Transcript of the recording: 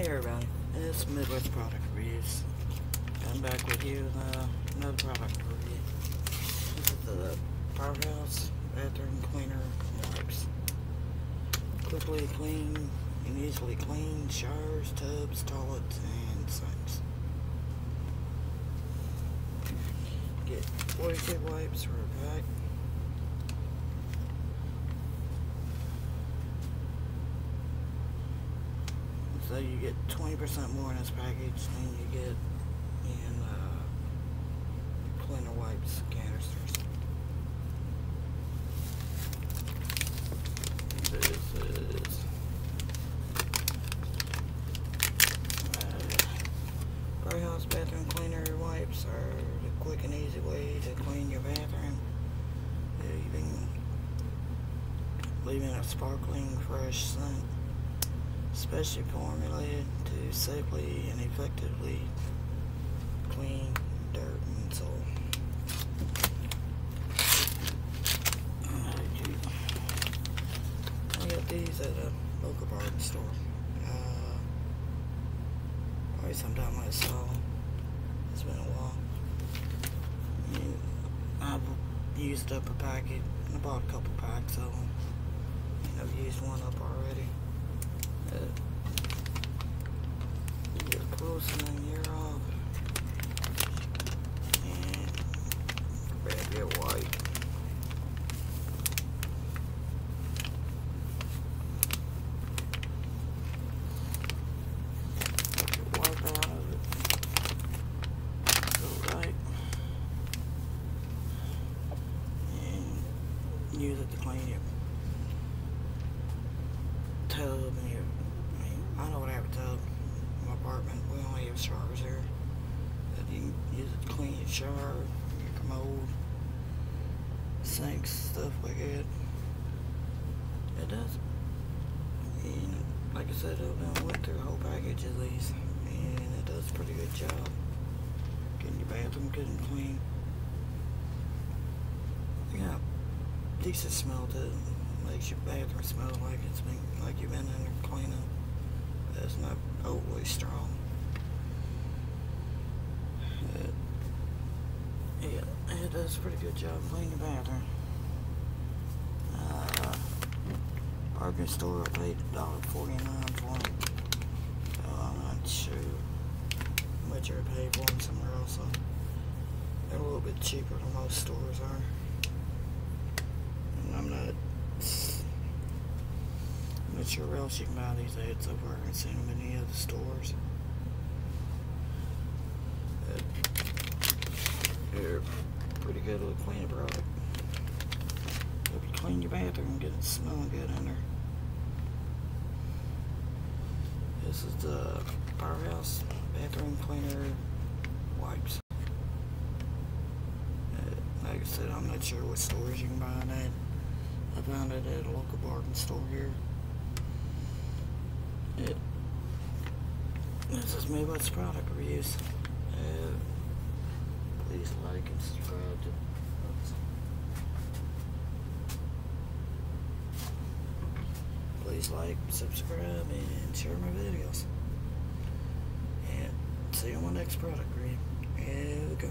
Hey everybody, it's Midwest Product Reviews. I'm back with you with uh, another product review. This is the Powerhouse Bathroom Cleaner Wipes. Quickly clean and easily clean showers, tubs, toilets, and sinks. Get 42 wipes for a pack. So you get 20% more in this package than you get in uh, cleaner wipes canisters. This is uh, Powerhouse Bathroom Cleaner Wipes are the quick and easy way to clean your bathroom. Leaving, leaving a sparkling, fresh scent specially formulated to safely and effectively clean dirt and soil. I got these at a local bargain store. Uh, probably sometime I saw. It's been a while. I've used up a packet. I bought a couple packs of them. I've used one up already. You're closing your off. And grab your white. Take your wipe out of it. Go right. And use it to clean your tub and your I mean, I don't have a tub in my apartment. We only have showers here. But you can use it to clean your shower, your commode, sinks, stuff like that. It does. And like I said, I've went through a whole package of these. And it does a pretty good job. Getting your bathroom good and clean. Yeah. Decent smell to it. Makes your bathroom smell like it's been like you've been in there cleaning. But it's not overly strong. It, yeah, it does a pretty good job cleaning your bathroom. Uh, Bargain store I paid $1.49 for them. So I'm not sure much I pay for somewhere else. So they're a little bit cheaper than most stores are. I'm not I'm not sure where else you can buy these at so far. I haven't seen them in any other stores. But they're pretty good with cleaning product. Help you clean your bathroom and get it smelling good in there. This is the Powerhouse Bathroom Cleaner Wipes. Uh, like I said, I'm not sure what stores you can buy it at. I found it at a local bargain store here. It, this is Midwest product reviews. Uh, please like and subscribe to. Please like, subscribe, and share my videos. And see you on my next product review. Here we go.